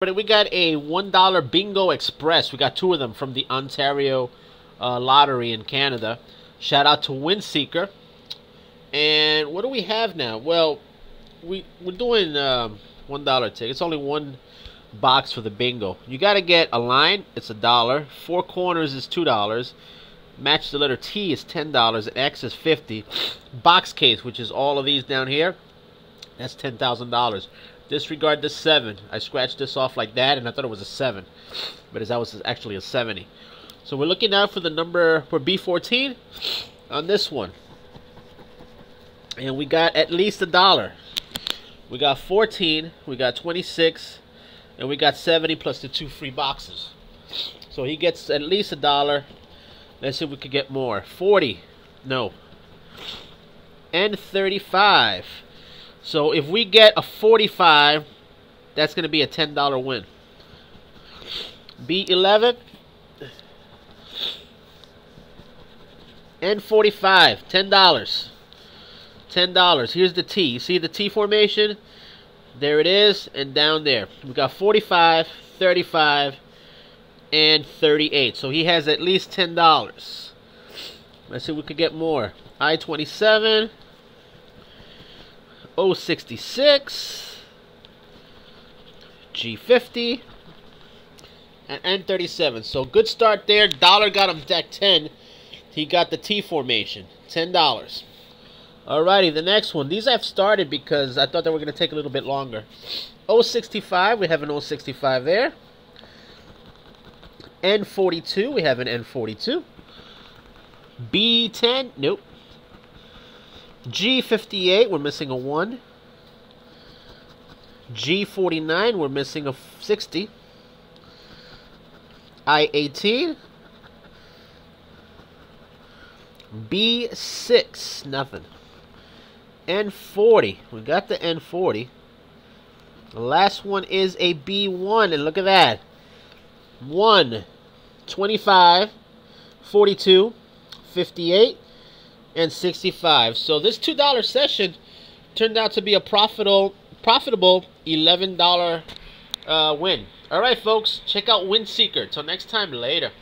But we got a $1 Bingo Express. We got two of them from the Ontario uh, Lottery in Canada. Shout out to Win Seeker. And what do we have now? Well, we, we're doing um, $1 ticket. It's only one box for the bingo. You got to get a line. It's a dollar. Four corners is $2. Match the letter T is $10. And X is 50 Box case, which is all of these down here, that's $10,000. Disregard the 7. I scratched this off like that, and I thought it was a 7. But that was actually a 70. So we're looking now for the number for B14 on this one. And we got at least a dollar. We got 14, we got 26, and we got 70 plus the two free boxes. So he gets at least a dollar. Let's see if we could get more. 40. No. And 35. So if we get a 45, that's going to be a $10 win. B11 and 45, $10. $10. Here's the T. You see the T formation? There it is, and down there. We got 45, 35, and 38. So he has at least $10. Let's see if we could get more. I-27. 066, G50, and N37. So good start there. Dollar got him deck 10. He got the T formation, $10. Alrighty, the next one. These I've started because I thought they were going to take a little bit longer. 065, we have an 065 there. N42, we have an N42. B10, nope. G58, we're missing a 1. G49, we're missing a 60. I18. B6, nothing. N40, we got the N40. The last one is a B1, and look at that. 1, 25, 42, 58, and 65. So this $2 session turned out to be a profitable profitable $11 uh, win. All right, folks, check out Win Seeker. Till next time, later.